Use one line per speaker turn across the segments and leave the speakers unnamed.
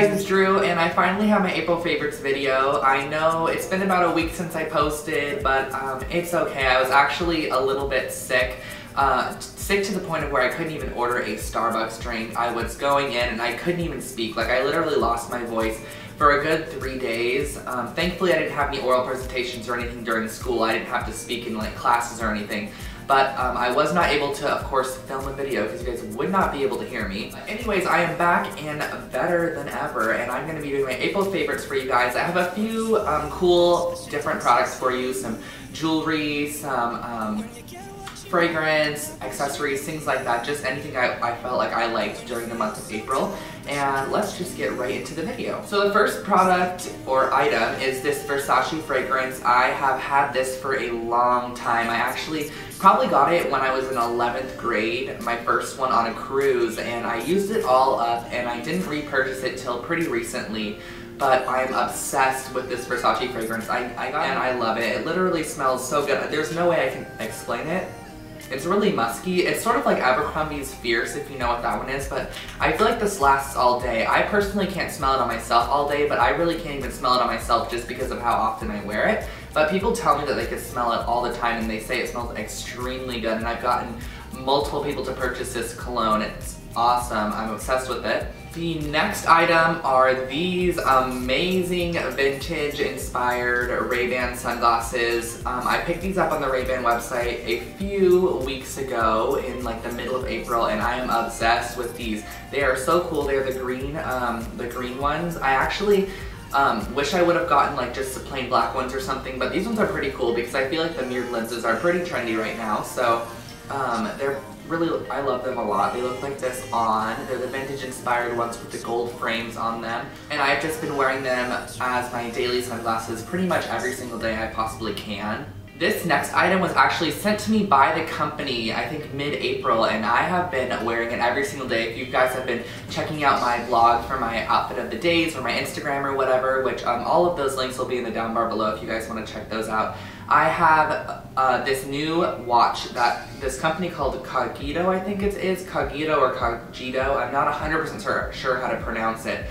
guys, it's Drew, and I finally have my April favorites video. I know it's been about a week since I posted, but um, it's okay. I was actually a little bit sick. Uh, sick to the point of where I couldn't even order a Starbucks drink. I was going in and I couldn't even speak. Like I literally lost my voice for a good three days. Um, thankfully I didn't have any oral presentations or anything during school. I didn't have to speak in like classes or anything. But um, I was not able to, of course, film a video because you guys would not be able to hear me. Anyways, I am back and better than ever, and I'm going to be doing my April favorites for you guys. I have a few um, cool different products for you, some jewelry, some um, fragrance, accessories, things like that, just anything I, I felt like I liked during the month of April. And let's just get right into the video. So the first product or item is this Versace fragrance. I have had this for a long time. I actually probably got it when I was in 11th grade, my first one on a cruise, and I used it all up and I didn't repurchase it till pretty recently but I am obsessed with this Versace fragrance. I, I got it and I love it. It literally smells so good. There's no way I can explain it. It's really musky. It's sort of like Abercrombie's Fierce, if you know what that one is, but I feel like this lasts all day. I personally can't smell it on myself all day, but I really can't even smell it on myself just because of how often I wear it. But people tell me that they can smell it all the time and they say it smells extremely good, and I've gotten multiple people to purchase this cologne. It's awesome. I'm obsessed with it. The next item are these amazing vintage inspired Ray-Ban sunglasses. Um, I picked these up on the Ray-Ban website a few weeks ago in like the middle of April and I am obsessed with these. They are so cool. They're the green, um, the green ones. I actually um, wish I would have gotten like just the plain black ones or something, but these ones are pretty cool because I feel like the mirrored lenses are pretty trendy right now. So um, they're really, I love them a lot. They look like this on. They're the vintage inspired ones with the gold frames on them. And I've just been wearing them as my daily sunglasses pretty much every single day I possibly can. This next item was actually sent to me by the company, I think mid-April, and I have been wearing it every single day. If you guys have been checking out my blog for my outfit of the days or my Instagram or whatever, which um, all of those links will be in the down bar below if you guys want to check those out. I have uh, this new watch that this company called Cogito, I think it is, Cogito or Cogito, I'm not 100% sure, sure how to pronounce it.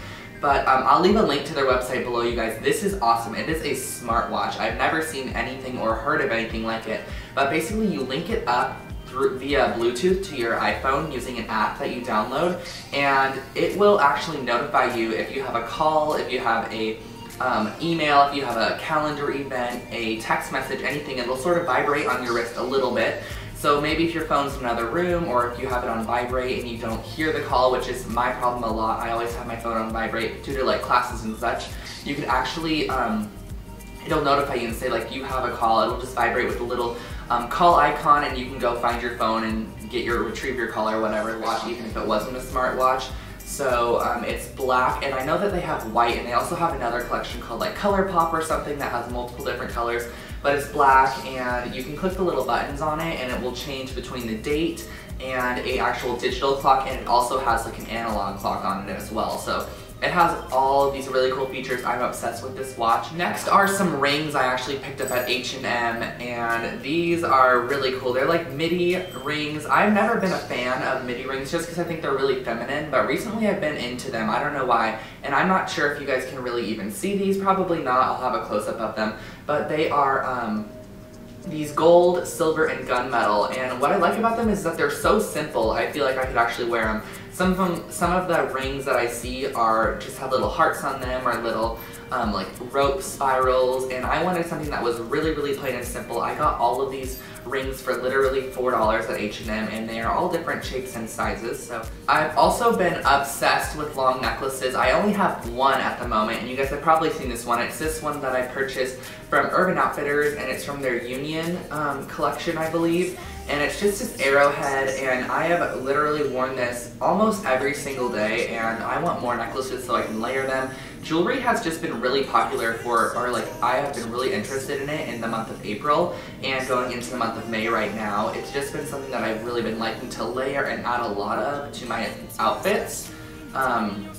But um, I'll leave a link to their website below, you guys. This is awesome. It is a smartwatch. I've never seen anything or heard of anything like it. But basically, you link it up through, via Bluetooth to your iPhone using an app that you download, and it will actually notify you if you have a call, if you have a um, email, if you have a calendar event, a text message, anything, it'll sort of vibrate on your wrist a little bit. So maybe if your phone's in another room or if you have it on vibrate and you don't hear the call, which is my problem a lot, I always have my phone on vibrate due to like classes and such, you can actually, um, it'll notify you and say like you have a call, it'll just vibrate with a little um, call icon and you can go find your phone and get your, retrieve your call or whatever watch even if it wasn't a smartwatch. So um, it's black, and I know that they have white, and they also have another collection called like ColourPop or something that has multiple different colors, but it's black, and you can click the little buttons on it, and it will change between the date and a actual digital clock, and it also has like an analog clock on it as well. So it has all these really cool features. I'm obsessed with this watch. Next are some rings I actually picked up at H&M and these are really cool. They're like midi rings. I've never been a fan of midi rings just because I think they're really feminine, but recently I've been into them. I don't know why. And I'm not sure if you guys can really even see these. Probably not. I'll have a close-up of them. But they are um, these gold, silver, and gunmetal. And what I like about them is that they're so simple. I feel like I could actually wear them. Some of them, some of the rings that I see are just have little hearts on them or little um, like rope spirals and I wanted something that was really really plain and simple. I got all of these rings for literally $4 at H&M and they are all different shapes and sizes. So I've also been obsessed with long necklaces. I only have one at the moment and you guys have probably seen this one. It's this one that I purchased from Urban Outfitters and it's from their Union um, collection I believe and it's just this arrowhead and I have literally worn this almost every single day and I want more necklaces so I can layer them. Jewelry has just been really popular for, or like I have been really interested in it in the month of April and going into the month of May right now. It's just been something that I've really been liking to layer and add a lot of to my outfits. Um,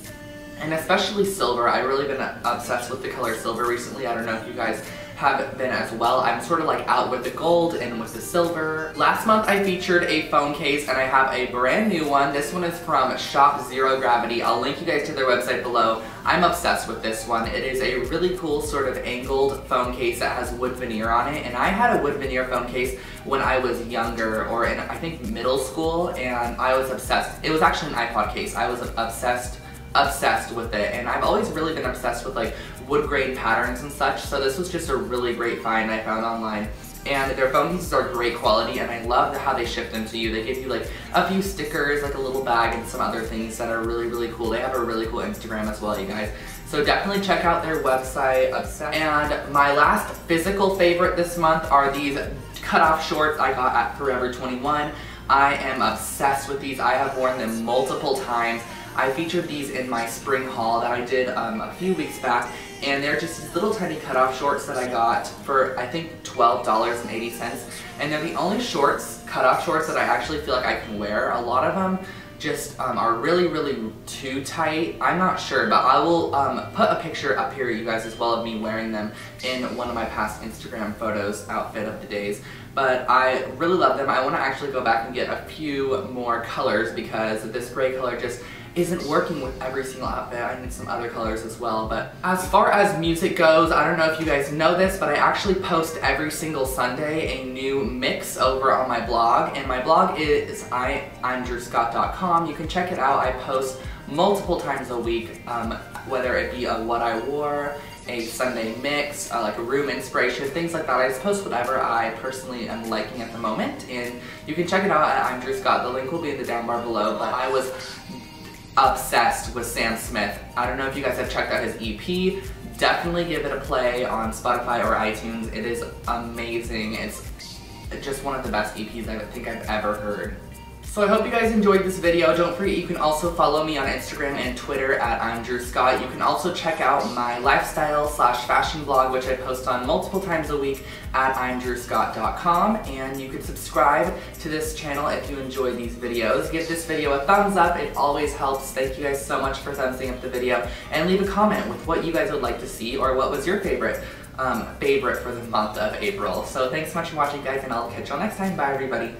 and especially silver. I've really been obsessed with the color silver recently. I don't know if you guys have been as well. I'm sort of like out with the gold and with the silver. Last month I featured a phone case and I have a brand new one. This one is from Shop Zero Gravity. I'll link you guys to their website below. I'm obsessed with this one. It is a really cool sort of angled phone case that has wood veneer on it and I had a wood veneer phone case when I was younger or in I think middle school and I was obsessed. It was actually an iPod case. I was obsessed obsessed with it and I've always really been obsessed with like wood grain patterns and such so this was just a really great find I found online and their phone cases are great quality and I love how they ship them to you. They give you like a few stickers, like a little bag and some other things that are really, really cool. They have a really cool Instagram as well, you guys. So definitely check out their website. And my last physical favorite this month are these cutoff shorts I got at Forever 21. I am obsessed with these. I have worn them multiple times. I featured these in my spring haul that I did um, a few weeks back and they're just little tiny cutoff shorts that I got for I think $12.80 and they're the only shorts, cutoff shorts that I actually feel like I can wear. A lot of them just um, are really, really too tight. I'm not sure, but I will um, put a picture up here, you guys, as well of me wearing them in one of my past Instagram photos, outfit of the days. But I really love them. I want to actually go back and get a few more colors because this gray color just isn't working with every single outfit. I need some other colors as well. But as far as music goes, I don't know if you guys know this, but I actually post every single Sunday a new mix over on my blog. And my blog is I, imdrewscott.com. You can check it out. I post multiple times a week, um, whether it be a what I wore, a Sunday mix, uh, like a room inspiration, things like that. I just post whatever I personally am liking at the moment, and you can check it out at I'm Drew Scott. The link will be in the down bar below, but I was obsessed with Sam Smith. I don't know if you guys have checked out his EP. Definitely give it a play on Spotify or iTunes. It is amazing. It's just one of the best EPs I think I've ever heard. So I hope you guys enjoyed this video. Don't forget you can also follow me on Instagram and Twitter at I'm Drew Scott. You can also check out my lifestyle slash fashion blog which I post on multiple times a week at imdrewscott.com and you can subscribe to this channel if you enjoy these videos. Give this video a thumbs up. It always helps. Thank you guys so much for thumbsing up the video and leave a comment with what you guys would like to see or what was your favorite um, favorite for the month of April. So thanks so much for watching guys and I'll catch y'all next time. Bye everybody.